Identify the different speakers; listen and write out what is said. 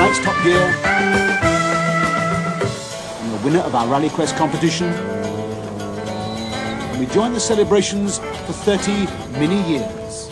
Speaker 1: Tonight's Top Gear. And the winner of our Rally Quest competition. And we join the celebrations for 30 mini years.